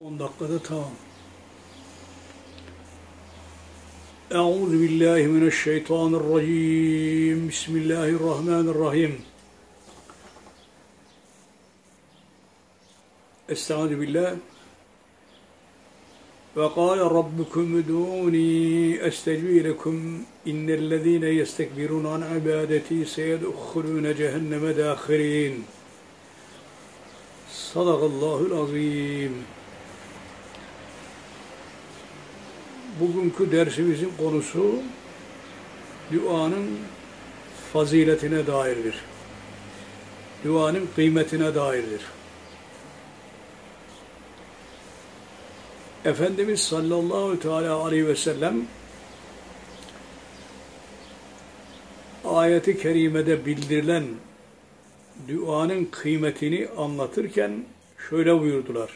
10 dakikada tamam. Euzu billahi mineşşeytanirracim. Bismillahirrahmanirrahim. Estaizu billah. Ve kâle rabbukum udûni estecib lekum innellezîne yestekbirûne an ibâdeti seyedkhulûne cehenneme dâkhirîn. Sadakallahul Bugünkü dersimizin konusu duanın faziletine dairdir. Duanın kıymetine dairdir. Efendimiz sallallahu teala aleyhi ve sellem ayeti kerimede bildirilen duanın kıymetini anlatırken şöyle buyurdular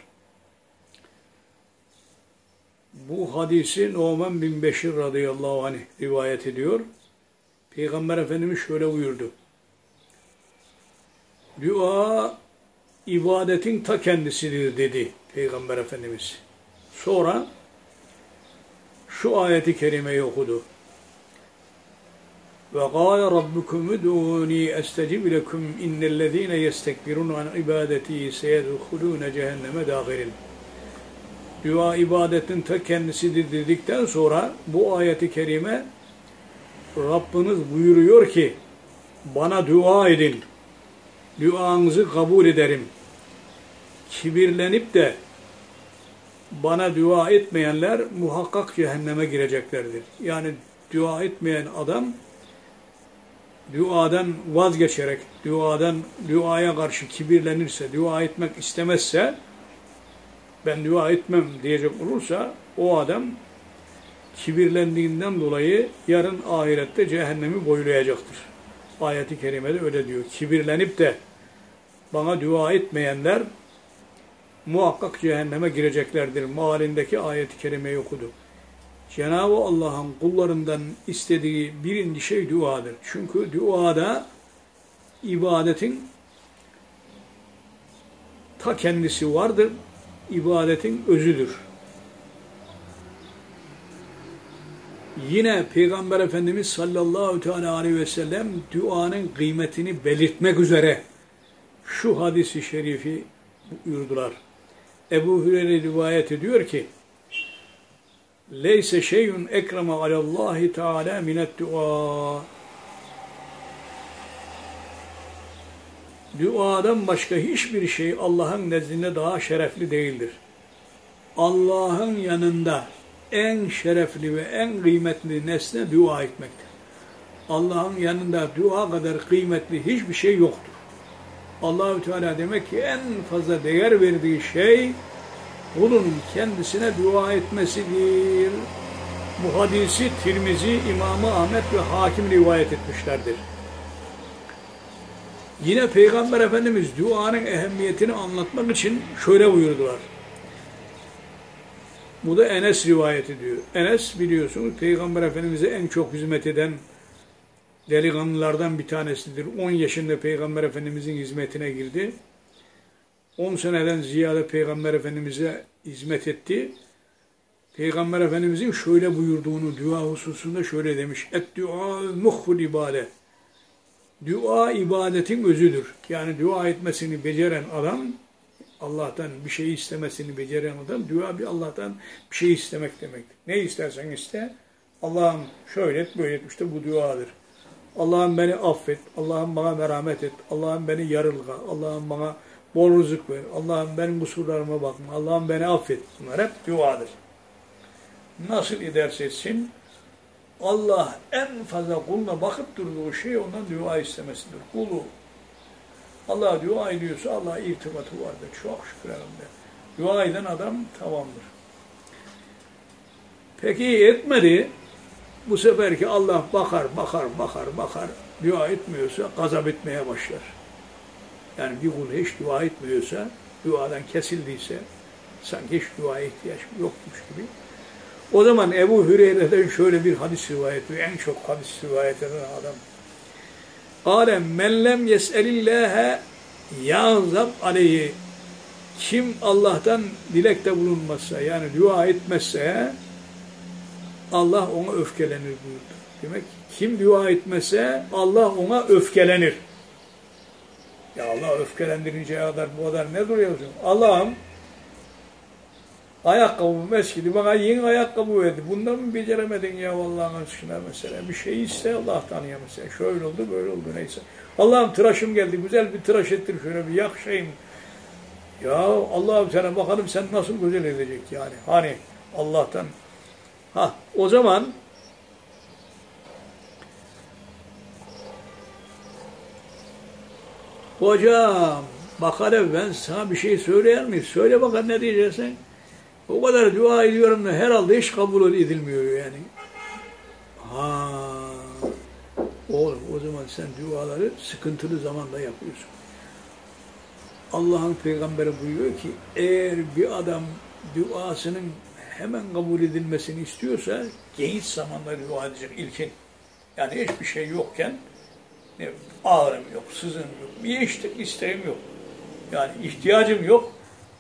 bu hadisi Numan bin Beşir radıyallahu anh rivayet ediyor. Peygamber Efendimiz şöyle buyurdu. Dua ibadetin ta kendisidir dedi Peygamber Efendimiz. Sonra şu ayeti kerimeyi okudu. Ve gâle rabbukum udûni estecib lekum innellezîne yestekbirûn an ibadeti seyedhulûne cehenneme dâgiril. Dua ibadetin ta kendisidir dedikten sonra bu ayeti kerime Rabbiniz buyuruyor ki bana dua edin. Duanızı kabul ederim. Kibirlenip de bana dua etmeyenler muhakkak cehenneme gireceklerdir. Yani dua etmeyen adam duadan vazgeçerek, duadan duaya karşı kibirlenirse, dua etmek istemezse, ben dua etmem diyecek olursa, o adam kibirlendiğinden dolayı yarın ahirette cehennemi boylayacaktır. Ayeti kerimede öyle diyor. Kibirlenip de bana dua etmeyenler muhakkak cehenneme gireceklerdir. Malindeki ayeti kerimeyi okudu. Cenab-ı Allah'ın kullarından istediği birinci şey duadır. Çünkü duada ibadetin ta kendisi vardır. İbadetin özüdür. Yine Peygamber Efendimiz sallallahu teala aleyhi ve sellem duanın kıymetini belirtmek üzere şu hadisi şerifi buyurdular. Ebu Hüreyre rivayet ediyor ki Leyse şeyun ekreme alallahi teala minet dua. Duadan başka hiçbir şey Allah'ın nezdinde daha şerefli değildir. Allah'ın yanında en şerefli ve en kıymetli nesne dua etmektir. Allah'ın yanında dua kadar kıymetli hiçbir şey yoktur. Allahü Teala demek ki en fazla değer verdiği şey kulun kendisine dua etmesidir. Bu hadisi Tirmizi, İmamı Ahmet ve Hakim rivayet etmişlerdir. Yine Peygamber Efendimiz duanın ehemmiyetini anlatmak için şöyle buyurdular. Bu da Enes rivayet ediyor. Enes biliyorsunuz Peygamber Efendimiz'e en çok hizmet eden delikanlılardan bir tanesidir. 10 yaşında Peygamber Efendimiz'in hizmetine girdi. 10 seneden ziyade Peygamber Efendimiz'e hizmet etti. Peygamber Efendimiz'in şöyle buyurduğunu dua hususunda şöyle demiş. Et dua muhul ibadet. Dua ibadetin özüdür. Yani dua etmesini beceren adam, Allah'tan bir şey istemesini beceren adam, dua bir Allah'tan bir şey istemek demektir. Ne istersen iste, Allah'ım şöyle et, böyle et, işte bu duadır. Allah'ım beni affet, Allah'ım bana merhamet et, Allah'ım beni yarılga, Allah'ım bana bol rızık ver, Allah'ım benim kusurlarıma bakma, Allah'ım beni affet. Bunlar hep duadır. Nasıl ederse etsin, Allah en fazla kuluna bakıp durduğu şey ondan dua istemesidir. Kulu Allah dua ediyorsa Allah irtibatı vardır. Çok şükür elhamdülillah. Dua eden adam tamamdır. Peki etmedi. Bu seferki Allah bakar, bakar, bakar, bakar. Dua etmiyorsa gazap etmeye başlar. Yani bir kul hiç dua etmiyorsa, duadan kesildiyse, sanki hiç duaya ihtiyaç yokmuş gibi. O zaman Ebu Hüreyre'den şöyle bir hadis rivayet ediyor. En çok hadis rivayet eden adam. Alem men lem yes'elillâhe yâzab aleyhi. kim Allah'tan dilekte bulunmazsa yani dua etmezse Allah ona öfkelenir buyurdu. Demek kim dua etmezse Allah ona öfkelenir. Ya Allah öfkelendirince kadar bu kadar ne duruyorsun? Allah'ım ayakkabı meskidi bana yeni ayakkabı verdi. Bundan mı beceremedin ya vallahi aşkına mesela. Bir şey iste Allah'tan ya mesela. Şöyle oldu böyle oldu neyse. Allah'ım tıraşım geldi. Güzel bir tıraş ettir şöyle bir yakşayım. Ya Allah'ım sana bakalım sen nasıl güzel edecek yani. Hani Allah'tan. Ha o zaman Hocam bak hele ben sana bir şey söyleyer miyim? Söyle bakalım ne diyeceksin? O kadar dua ediyorum da herhalde hiç kabul edilmiyor yani. Ha, oğlum o zaman sen duaları sıkıntılı zamanda yapıyorsun. Allah'ın peygamberi buyuruyor ki eğer bir adam duasının hemen kabul edilmesini istiyorsa geniş zamanda dua edecek ilkin. Yani hiçbir şey yokken ne, ağrım yok, sızım yok, bir işte, isteğim yok. Yani ihtiyacım yok,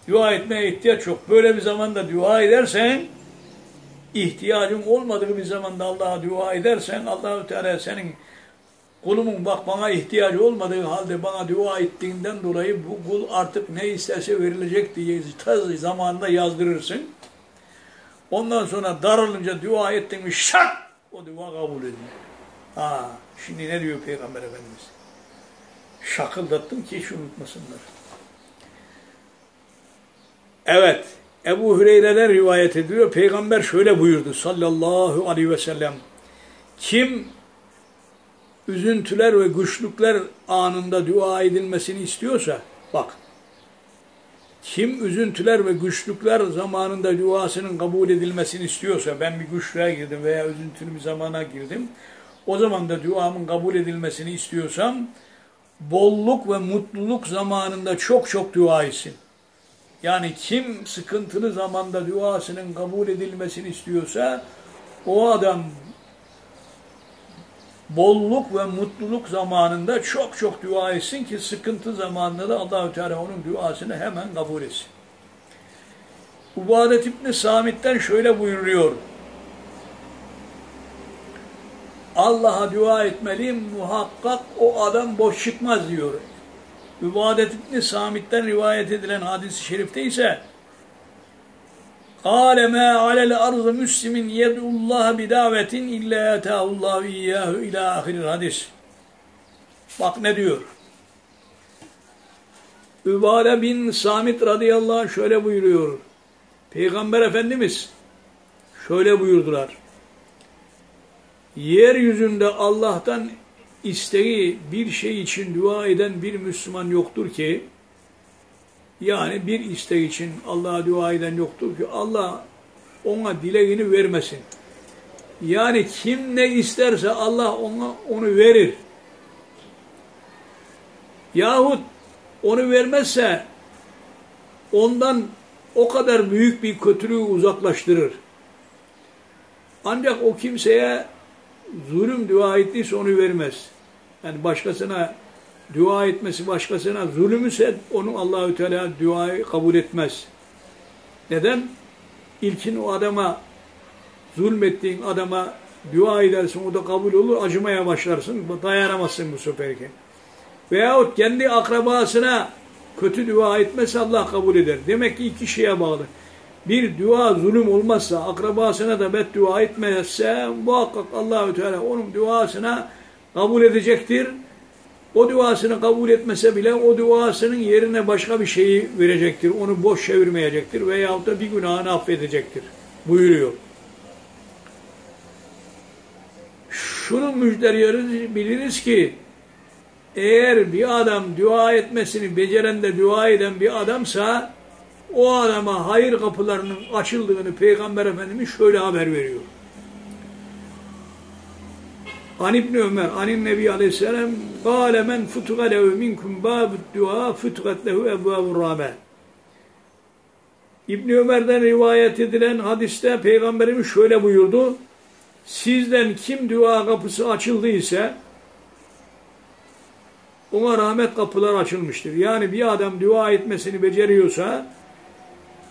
dua etmeye ihtiyaç yok. Böyle bir zamanda dua edersen, ihtiyacın olmadığı bir zamanda Allah'a dua edersen, Allahü Teala senin kulumun bak bana ihtiyacı olmadığı halde bana dua ettiğinden dolayı bu kul artık ne isterse verilecek diye taz zamanında yazdırırsın. Ondan sonra daralınca dua ettin mi şak o dua kabul edilir. Ha, şimdi ne diyor Peygamber Efendimiz? Şakıldattım ki hiç unutmasınlar. Evet, Ebu Hüreyre'den rivayet ediyor. Peygamber şöyle buyurdu sallallahu aleyhi ve sellem. Kim üzüntüler ve güçlükler anında dua edilmesini istiyorsa, bak, kim üzüntüler ve güçlükler zamanında duasının kabul edilmesini istiyorsa, ben bir güçlüğe girdim veya üzüntülü bir zamana girdim, o zaman da duamın kabul edilmesini istiyorsam, bolluk ve mutluluk zamanında çok çok dua etsin. Yani kim sıkıntılı zamanda duasının kabul edilmesini istiyorsa, o adam bolluk ve mutluluk zamanında çok çok dua etsin ki sıkıntı zamanında da Allahü Teala onun duasını hemen kabul etsin. Ubadet İbni Samit'ten şöyle buyuruyor. Allah'a dua etmeliyim muhakkak o adam boş çıkmaz diyor. Übadet İbni Samit'ten rivayet edilen hadis-i şerifte ise قال ما على الأرض مسلم يدعو الله بدعوة إلا أتاه الله إياه إلى آخر hadis. Bak ne diyor? Übale bin Samit radıyallahu anh şöyle buyuruyor. Peygamber Efendimiz şöyle buyurdular. Yeryüzünde Allah'tan isteği bir şey için dua eden bir Müslüman yoktur ki yani bir istek için Allah'a dua eden yoktur ki Allah ona dileğini vermesin. Yani kim ne isterse Allah ona onu verir. Yahut onu vermezse ondan o kadar büyük bir kötülüğü uzaklaştırır. Ancak o kimseye zulüm dua ettiyse onu vermez. Yani başkasına dua etmesi başkasına zulüm ise onu Allahü Teala duayı kabul etmez. Neden? İlkin o adama zulmettiğin adama dua edersin o da kabul olur acımaya başlarsın dayanamazsın bu seferki. Veyahut kendi akrabasına kötü dua etmezse Allah kabul eder. Demek ki iki şeye bağlı. Bir dua zulüm olmazsa, akrabasına da beddua etmezse muhakkak Allahü Teala onun duasına kabul edecektir o duasını kabul etmese bile o duasının yerine başka bir şeyi verecektir. Onu boş çevirmeyecektir veyahut da bir günahını affedecektir. Buyuruyor. Şunu müjdeliyoruz, biliriz ki eğer bir adam dua etmesini beceren de dua eden bir adamsa o adama hayır kapılarının açıldığını Peygamber Efendimiz şöyle haber veriyor. An İbni Ömer, anin Nebi Aleyhisselam, قال men futuga lehu minkum babud dua futugat lehu ebvabur rahme. İbni Ömer'den rivayet edilen hadiste Peygamberimiz şöyle buyurdu. Sizden kim dua kapısı açıldıysa ona rahmet kapıları açılmıştır. Yani bir adam dua etmesini beceriyorsa,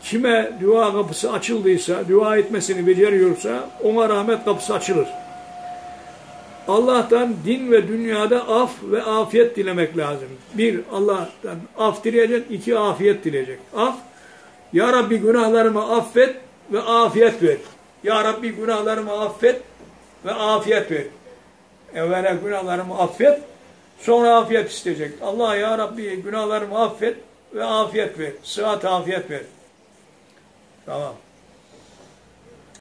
kime dua kapısı açıldıysa, dua etmesini beceriyorsa ona rahmet kapısı açılır. Allah'tan din ve dünyada af ve afiyet dilemek lazım. Bir, Allah'tan af dileyecek, iki, afiyet dileyecek. Af, Ya Rabbi günahlarımı affet ve afiyet ver. Ya Rabbi günahlarımı affet ve afiyet ver. Evvela günahlarımı affet, sonra afiyet isteyecek. Allah Ya Rabbi günahlarımı affet ve afiyet ver. Sıhhat afiyet ver. Tamam.